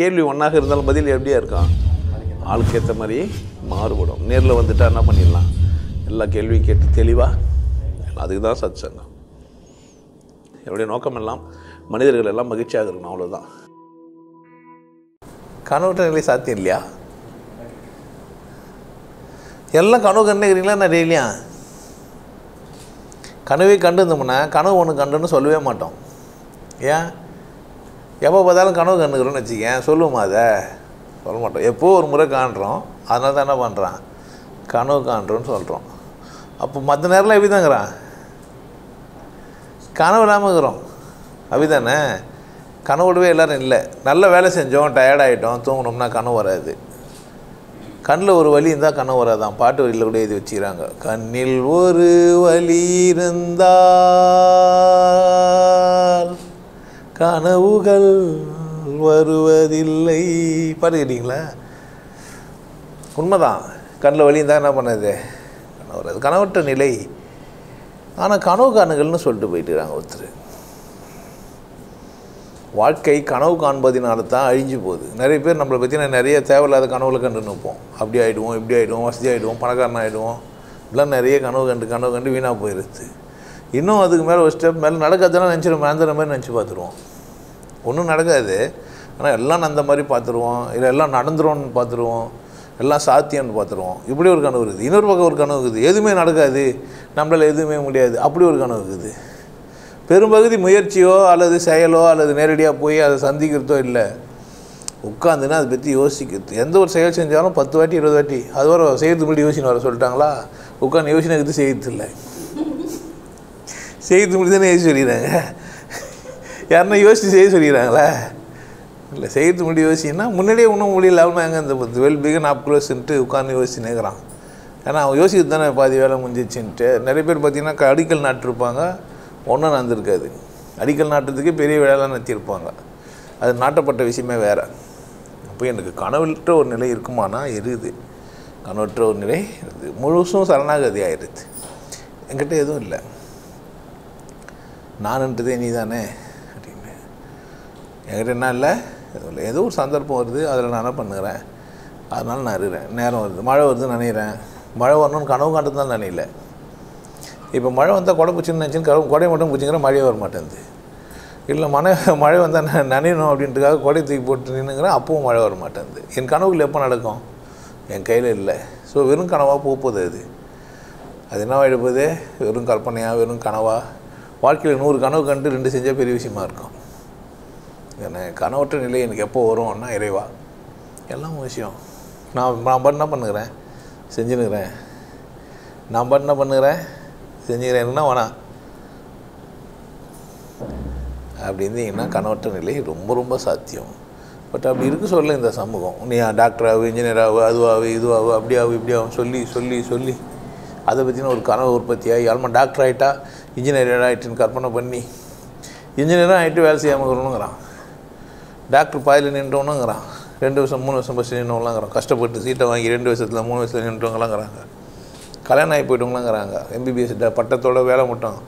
கேள்வி ஒன்றாக இருந்தாலும் பதில் எப்படியா இருக்கும்? ஆளுக்கு ஏற்ற மாதிரி மாறுபடும். நேரில் வந்துட்டா என்ன பண்ணிடலாம்? எல்லா கேள்வியும் கேட்டு தெளிவாக அதுக்கு தான் சத் சங்கம் என்னுடைய நோக்கம் எல்லாம் மனிதர்கள் எல்லாம் மகிழ்ச்சியாக இருக்கணும் அவ்வளோதான் கனவுட்ட நிலை சாத்தியம் இல்லையா? எல்லாம் கனவு கண்டுக்கிறீங்களா நான் டெய்லியா கனவே கண்டு இருந்தோம்னா கனவு ஒன்று கண்டுன்னு சொல்லவே மாட்டோம். ஏன்? எப்போ பார்த்தாலும் கனவு கண்டுக்கிறோன்னு வச்சுக்கேன். சொல்லுவோமா அதை? சொல்ல மாட்டோம். எப்போ ஒரு முறை காண்றோம் அதனால தான் என்ன பண்ணுறான் கனவு காண்றோன்னு சொல்கிறோம் அப்போ மற்ற நேரம்லாம் எப்படி தாங்கிறான்? கனவு இல்லாமல் இருக்கிறோம். அப்படிதானே? கனவோடவே எல்லோரும் இல்லை. நல்ல வேலை செஞ்சோம் டயர்டாகிட்டோம் தூங்கினோம்னா கனவு வராது. கண்ணில் ஒரு வலி இருந்தால் கனவு வராதான் பாட்டு வழியில் கூட எழுதி வச்சுக்கிறாங்க. கண்ணில் ஒரு வலி இருந்தால் கனவுகள் வருவதில்லை. பாட்டு உண்மைதான். கண்ணில் வலி தான் என்ன பண்ணுது? கனவு கனவற்ற நிலை. ஆனால் கனவு காணுகள்னு சொல்லிட்டு போயிட்டுறாங்க ஒருத்தர். வாழ்க்கை கனவு காண்பதினால தான் அழிஞ்சு போகுது. நிறைய பேர் நம்மளை பற்றி நிறைய தேவையில்லாத கனவுல கண்டு நிற்போம். அப்படி ஆகிடுவோம் இப்படி ஆகிடுவோம் வசதி ஆகிடுவோம் பணக்காரன் ஆகிடுவோம் இப்படிலாம் நிறைய கனவு கண்டு கனவு கண்டு வீணாக போயிடுது. இன்னும் அதுக்கு மேலே ஒரு ஸ்டெப் மேலே நடக்காதெல்லாம் நினச்சிடும் மேந்திர மாதிரி நினச்சி பார்த்துருவோம். ஒன்றும் நடக்காது. ஆனால் எல்லாம் அந்த மாதிரி பார்த்துருவோம். இல்லை எல்லாம் நடந்துரும்னு பார்த்துருவோம். எல்லாம் சாத்தியம்னு பார்த்துருவோம். இப்படி ஒரு கனவு இருக்குது. இன்னொரு பக்கம் ஒரு கனவு இருக்குது. எதுவுமே நடக்காது. நம்மளால் எதுவுமே முடியாது. அப்படி ஒரு கனவு இருக்குது. பெரும்பகுதி முயற்சியோ அல்லது செயலோ அல்லது நேரடியாக போய் அதை சந்திக்கிறதோ இல்லை. உட்காந்துன்னா அதை பற்றி யோசிக்கிறது. எந்த ஒரு செயல் செஞ்சாலும் பத்து வாட்டி இருபது வாட்டி அது வர செய்யறது முன்னாடி யோசிக்கணும் வர சொல்லிட்டாங்களா? உட்காந்து யோசனை இருக்குது செய்யறது இல்லை செய்கிறது முடிதானே தானே சொல்லிடுறாங்க யாருன்னா யோசித்து செய்ய சொல்லிடுறாங்களா இல்லை செய்கிறது முடி யோசிச்சுன்னா முன்னாடியே ஒன்றும் முடியல இல்லாமல் எங்கே இந்த வெல் பிகன் ஆப் க்ளோஸ்ன்ட்டு உட்காந்து யோசிச்சு நேர்கிறான் ஏன்னா அவன் யோசிக்கிறது தானே பாதி வேலை முடிஞ்சிச்சுன்ட்டு. நிறைய பேர் பார்த்திங்கன்னா அடிக்கல் நாட்டிருப்பாங்க. ஒன்றும் நடந்திருக்காது. அடிக்கல் நாட்டுறதுக்கே பெரிய வேலைலாம் நடத்தியிருப்பாங்க. அது நாட்டப்பட்ட விஷயமே வேறு. அப்போ எனக்கு கனவுற்ற ஒரு நிலை இருக்குமானா? இருக்குது கனவுற்ற ஒரு நிலை இருக்குது முழுசும் சரணாகதி ஆயிடுது. என்கிட்ட எதுவும் இல்லை. நானுன்றதே நீ தானே அப்படின்னு என்கிட்ட என்ன இல்லை? எதுவும் இல்லை ஏதோ ஒரு சந்தர்ப்பம் வருது அதில் நான் என்ன பண்ணுறேன் அதனால் நான் இருக்கிறேன் நேரம் வருது. மழை வருதுன்னு நினைக்கிறேன். மழை வரணும்னு கனவு காட்டுறது தான் நினைல இப்போ மழை வந்தால் கொடை பிடிச்சின்னு நினச்சின்னு கட மட்டும் பிடிச்சிங்கிற மழையே வர மாட்டேங்குது. இல்லை மழை மழை வந்தால் நான் நனையணும் அப்படின்றதுக்காக கொடை தூக்கி போட்டு நின்றுங்கிறேன் அப்பவும் மழை வர மாட்டேங்குது. என் கனவுகள் எப்போ நடக்கும்? என் கையில் இல்லை. ஸோ வெறும் கனவாக போகுது அது. அது என்ன ஆகிடுப்போது வெறும் கற்பனையாக வெறும் கனவாக வாழ்க்கையில் நூறு கனவு கண்டு ரெண்டு செஞ்சால் பெரிய விஷயமா இருக்கும். என்ன கனவற்ற நிலை எனக்கு எப்போ வரும்னா இறைவா? எல்லாம் விஷயம். நான் நான் பாட்டு என்ன பண்ணுகிறேன்? செஞ்சுனுக்கிறேன் நான் பாட்டு என்ன பண்ணுகிறேன்? செஞ்சுக்கிறேன். என்ன வேணாம் அப்படி இருந்தீங்கன்னா கனவற்ற நிலை ரொம்ப ரொம்ப சாத்தியம். பட் அப்படி இருக்கு சொல்ல இந்த சமூகம். நீ டாக்டர் ஆகு இன்ஜினியர் ஆகு அதுவாகு இதுவாகு அப்படியாகு இப்படியாகும் சொல்லி சொல்லி சொல்லி. அதை பற்றின ஒரு கனவு உற்பத்தியாகி ஆல்மா டாக்டர் ஆகிட்டா இன்ஜினியர் ஆகிட்டுன்னு கற்பனை பண்ணி இன்ஜினியராக ஆகிட்டு வேலை செய்யாமல் இருக்கணுங்கிறான். Doctor boil நின்றவனுங்கிறான். ரெண்டு வருஷம் மூணு வருஷம் பஸ் நின்றவங்களாங்கிறான். கஷ்டப்பட்டு சீட்டை வாங்கி ரெண்டு வருஷத்தில் மூணு வருஷத்தில் நின்றவங்களாங்கிறாங்க. கல்யாணம் ஆகி போயிட்டவங்களாங்கிறாங்க. எம்பிபிஎஸ் பட்டத்தோட வேலை மட்டும்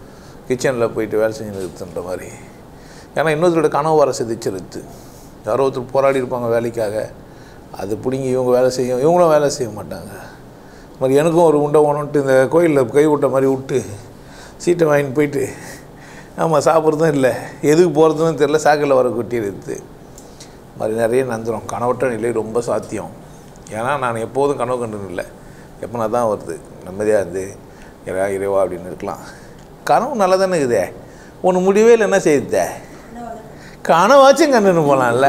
கிச்சனில் போயிட்டு வேலை செஞ்சு நிறுத்துன்ற மாதிரி. ஏன்னா இன்னொருத்தரோட கனவு வர சிதிச்சிருத்து யாரோ ஒருத்தர் போராடி இருப்பாங்க வேலைக்காக. அது பிடிங்கி இவங்க வேலை செய்யும் இவங்களும் வேலை செய்ய மாட்டாங்க. மாதிரி எனக்கும் ஒரு உண்டை ஓணுன்ட்டு இந்த கோயிலில் கை விட்ட மாதிரி விட்டு சீட்டை வாங்கிட்டு போயிட்டு ஆமாம் சாப்பிட்றதும் இல்லை. எதுக்கு போகிறதுன்னு தெரில சாக்கில் வர கொட்டிடுது. மாதிரி நிறைய நந்துரும். கனவற்ற நிலை ரொம்ப சாத்தியம். ஏன்னா நான் எப்போதும் கனவு கண்டு இல்லை. எப்போனா தான் வருது. நிம்மதியாக இருந்து இறைவா இறைவா அப்படின்னு இருக்கலாம். கனவு நல்லா தானே இருக்குதே. ஒன்று முடிவே இல்லை என்ன செய்யுதே கனவாச்சும் கண்டுன்னு போகலாம்ல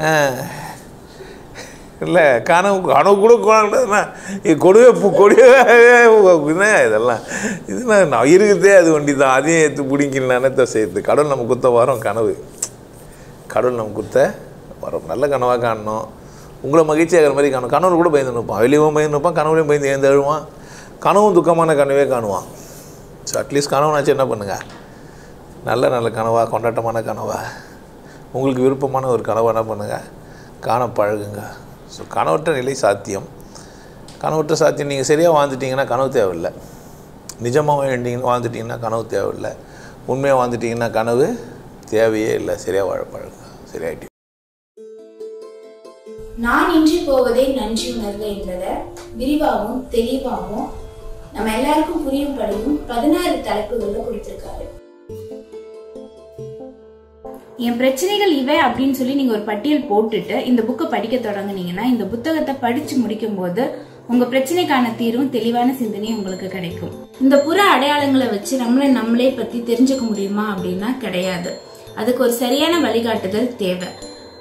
ஆ. இல்லை கனவு கனவு கூட கொண்டாடுனா கொடுவே கொடுவே என்ன இதெல்லாம்? இதுனா நான் இருக்குதே அது வண்டி தான் அதையும் ஏற்று பிடிக்கலான்னு சேர்த்து கடவுள் நம்ம குத்த வரோம் கனவு. கடவுள் நம்ம குத்த வரோம். நல்ல கனவாக காணணும். உங்களை மகிழ்ச்சியாகிற மாதிரி காணும். கனவு கூட பயந்து நிற்பான். வெளியவும் பயந்து நிற்பான். கனவுலையும் பயந்து எழுந்து எழுவான் கனவும் துக்கமான கனவே காணுவான். ஸோ அட்லீஸ்ட் கனவுனாச்சும் என்ன பண்ணுங்கள் நல்ல நல்ல கனவாக கொண்டாட்டமான கனவா. உங்களுக்கு விருப்பமான ஒரு கனவை என்ன பண்ணுங்கள் காண பழகுங்க. ஸோ கனவற்ற நிலை சாத்தியம். கனவற்ற சாத்தியம் நீங்கள் சரியாக வாழ்ந்துட்டிங்கன்னா கனவு தேவையில்லை. நிஜமாக வாழ்ந்தீங்கன்னா வாழ்ந்துட்டீங்கன்னா கனவு தேவையில்லை. உண்மையாக வாழ்ந்துட்டிங்கன்னா கனவு தேவையே இல்லை. சரியாக வாழ பழகுங்க. சரியாயிட்டு. நான் இன்றி போவதே நன்றி உணர்வு என்பதை விரிவாகவும் தெளிவாகவும் நம்ம எல்லாருக்கும் புரியும்படியும் பதினாறு தலைப்புகளில் கொடுத்துருக்காரு. என் பிரச்சனைகள் இவை அப்படின்னு சொல்லி நீங்க ஒரு பட்டியல் போட்டுட்டு இந்த புக்கை படிக்க தொடங்குனீங்கன்னா இந்த புத்தகத்தை படிச்சு முடிக்கும் போது உங்க பிரச்சனைக்கான தீர்வும் தெளிவான சிந்தனையும் உங்களுக்கு கிடைக்கும். இந்த புற அடையாளங்களை வச்சு நம்மளை நம்மளே பத்தி தெரிஞ்சுக்க முடியுமா அப்படின்னா கிடையாது. அதுக்கு ஒரு சரியான வழிகாட்டுதல் தேவை.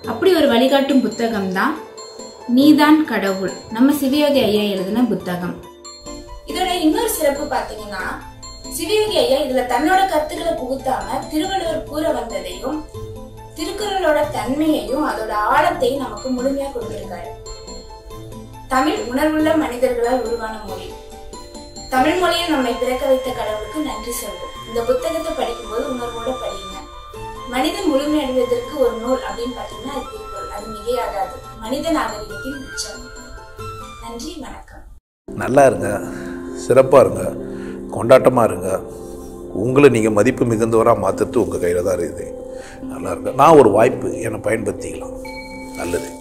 அப்படி ஒரு வழிகாட்டும் புத்தகம் தான் நீதான் கடவுள். நம்ம சிவயோகி ஐயா எழுதின புத்தகம். இதோட இன்னொரு சிறப்பு பாத்தீங்கன்னா சிவயோகி ஐயா இதுல தன்னோட கருத்துக்களை புகுத்தாம திருவள்ளுவர் கூற வந்ததையும் திருக்குறளோட தன்மையையும் அதோட ஆழத்தையும் நமக்கு முழுமையா கொடுத்திருக்காரு. தமிழ் உணர்வுள்ள மனிதர்களால் உருவான மொழி. தமிழ் மொழியை நம்மை பிறக்க வைத்த கடவுளுக்கு நன்றி சொல்வோம் இந்த புத்தகத்தை படிக்கும்போது உணர்வோட படிங்க மனிதன் முழுமையடைவதற்கு ஒரு நூல் அப்படின்னு பார்த்தீங்கன்னா அது திருக்குறள் அது மிகையாகாது. மனித நாகரிகத்தின் உச்சம். நன்றி வணக்கம். நல்லா இருங்க. சிறப்பாக இருங்க. கொண்டாட்டமாக இருங்க. உங்களை நீங்கள் மதிப்பு மிகுந்தவராக மாற்றுறது உங்கள் கையில் தான் இருக்குது. நல்லா இருங்க நான் ஒரு வாய்ப்பு என்னை பயன்படுத்திக்கலாம். நல்லது.